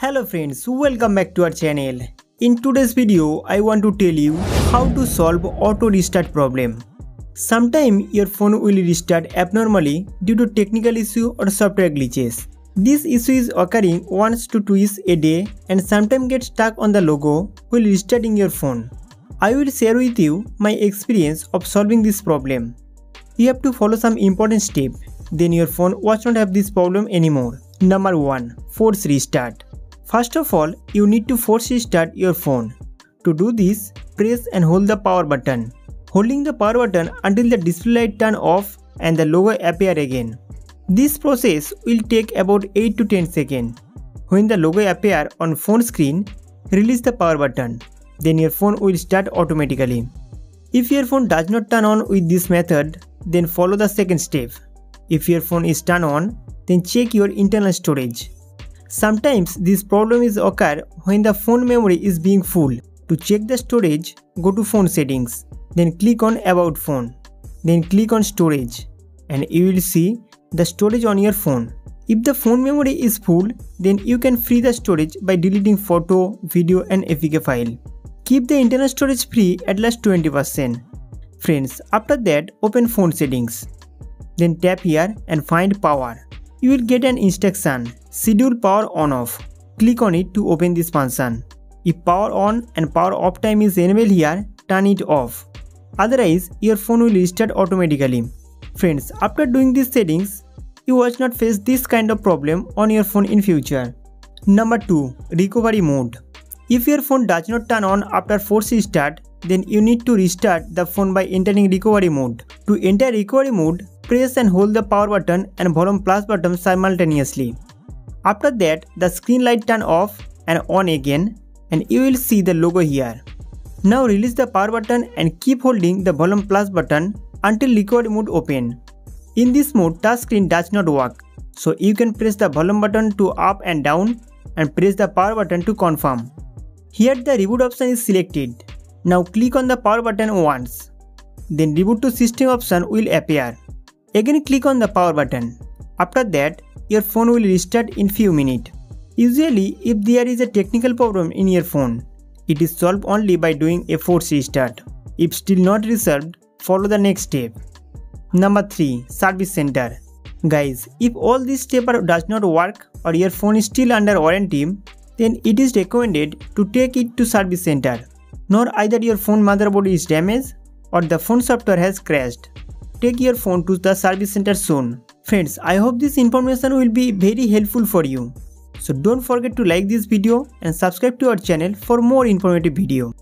Hello friends, welcome back to our channel. In today's video, I want to tell you how to solve auto restart problem. Sometimes your phone will restart abnormally due to technical issue or software glitches. This issue is occurring once to twice a day and sometimes gets stuck on the logo while restarting your phone. I will share with you my experience of solving this problem. You have to follow some important steps, then your phone not have this problem anymore. Number 1. Force Restart First of all, you need to force start your phone. To do this, press and hold the power button. Holding the power button until the display light turn off and the logo appear again. This process will take about 8 to 10 seconds. When the logo appear on phone screen, release the power button. Then your phone will start automatically. If your phone does not turn on with this method, then follow the second step. If your phone is turned on, then check your internal storage. Sometimes this problem is occur when the phone memory is being full. To check the storage, go to phone settings, then click on about phone, then click on storage and you will see the storage on your phone. If the phone memory is full, then you can free the storage by deleting photo, video and APK file. Keep the internal storage free at least 20%. Friends, after that open phone settings. Then tap here and find power. You will get an instruction Schedule power on off. Click on it to open this function. If power on and power off time is enabled here, turn it off. Otherwise, your phone will restart automatically. Friends, after doing these settings, you will not face this kind of problem on your phone in future. Number 2. Recovery mode. If your phone does not turn on after force restart, then you need to restart the phone by entering recovery mode. To enter recovery mode, press and hold the power button and volume plus button simultaneously. After that, the screen light turn off and on again and you will see the logo here. Now release the power button and keep holding the volume plus button until recovery mode open. In this mode, touch screen does not work. So you can press the volume button to up and down and press the power button to confirm. Here the reboot option is selected. Now click on the power button once. Then reboot to system option will appear. Again click on the power button. After that, your phone will restart in few minutes. Usually, if there is a technical problem in your phone, it is solved only by doing a force restart. If still not resolved, follow the next step. Number 3. Service Center Guys, if all these steps does not work or your phone is still under warranty, then it is recommended to take it to service center. Nor either your phone motherboard is damaged or the phone software has crashed. Take your phone to the service center soon. Friends, I hope this information will be very helpful for you. So don't forget to like this video and subscribe to our channel for more informative video.